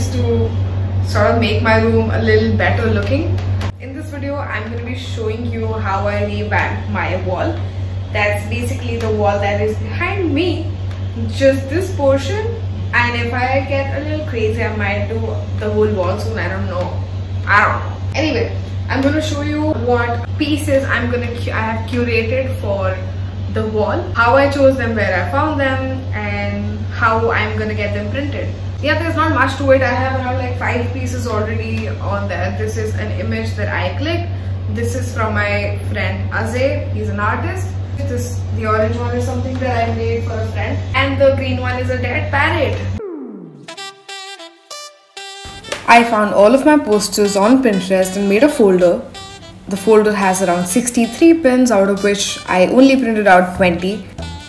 is to sort of make my room a little better looking. In this video, I'm going to be showing you how I revamp my wall. That's basically the wall that is behind me. Just this portion. And if I get a little crazy, I might do the whole wall soon. I don't know. I don't know. Anyway, I'm going to show you what pieces I'm going to I have curated for the wall, how I chose them, where I found them, and how I'm gonna get them printed. Yeah, there's not much to it. I have around like five pieces already on there. This is an image that I clicked. This is from my friend Azay. He's an artist. This the orange one is something that I made for a friend, and the green one is a dead parrot. I found all of my posters on Pinterest and made a folder the folder has around 63 pins out of which I only printed out 20.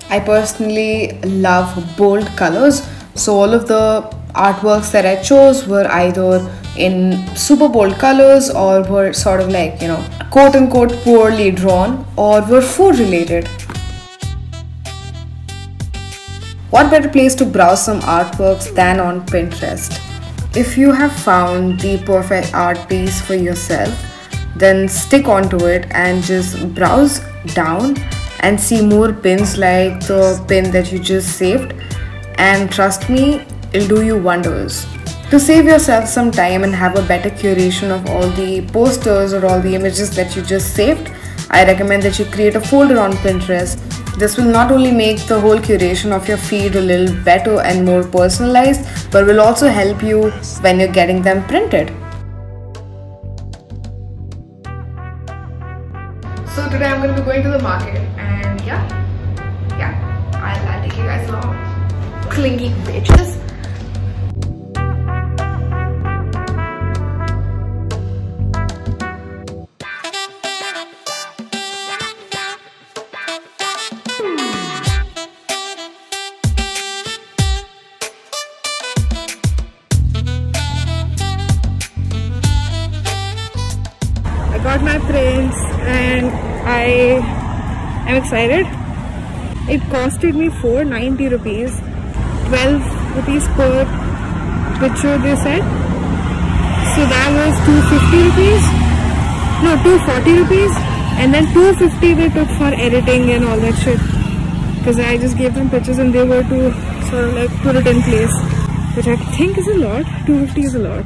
I personally love bold colors so all of the artworks that I chose were either in super bold colors or were sort of like you know quote unquote poorly drawn or were food related. What better place to browse some artworks than on Pinterest? If you have found the perfect art piece for yourself, then stick onto it and just browse down and see more pins like the pin that you just saved. And trust me it'll do you wonders. To save yourself some time and have a better curation of all the posters or all the images that you just saved i recommend that you create a folder on pinterest. This will not only make the whole curation of your feed a little better and more personalized but will also help you when you're getting them printed today I'm going to be going to the market and yeah, yeah, I'll, I'll take you guys along. Clingy bitches. Got my prints and I am excited. It costed me 490 rupees, 12 rupees per picture they said. So that was 250 rupees, no 240 rupees and then 250 they took for editing and all that shit. Because I just gave them pictures and they were to sort of like put it in place. Which I think is a lot, 250 is a lot.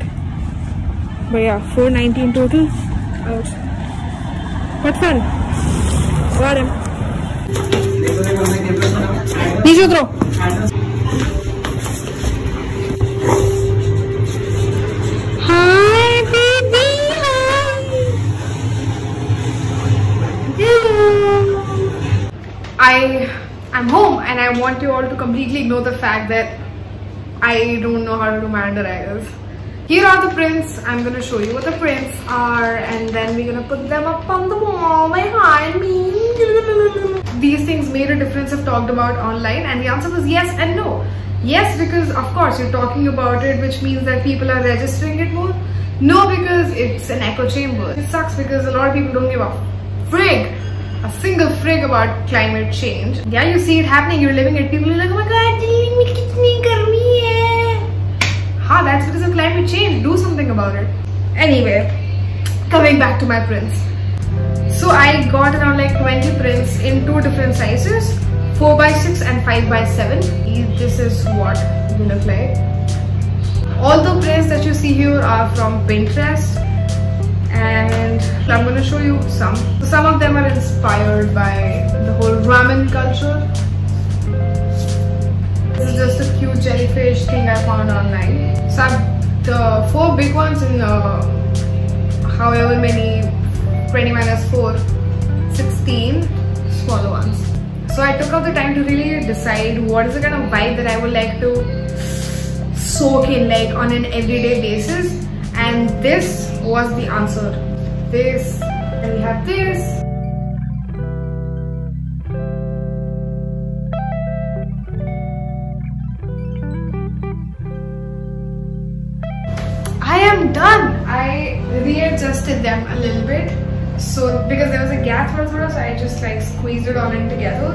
But yeah, 490 in total. Ouch. What fun. Got him. नीचे उतरो Hi, baby. I am home and I want you all to completely ignore the fact that I don't know how to do my under eyes. Here are the prints. I'm gonna show you what the prints are and then we're gonna put them up on the wall behind me. These things made a difference if talked about online and the answer was yes and no. Yes, because of course you're talking about it, which means that people are registering it more. No, because it's an echo chamber. It sucks because a lot of people don't give a frig, a single frig about climate change. Yeah, you see it happening, you're living it, people are like, oh my god, Ha, that's because of climate change. Do something about it. Anyway, coming back to my prints. So I got around like 20 prints in two different sizes. 4 by 6 and 5 by 7 This is what they look like. All the prints that you see here are from Pinterest and I'm going to show you some. Some of them are inspired by the whole ramen culture this is just a cute jellyfish thing I found online. So I've the four big ones in uh, however many 20 minus 4 16 smaller ones. So I took out the time to really decide what is the kind of vibe that I would like to soak in like on an everyday basis and this was the answer. This and we have this done. I readjusted them a little bit. So because there was a gap for so I just like squeezed it all in together.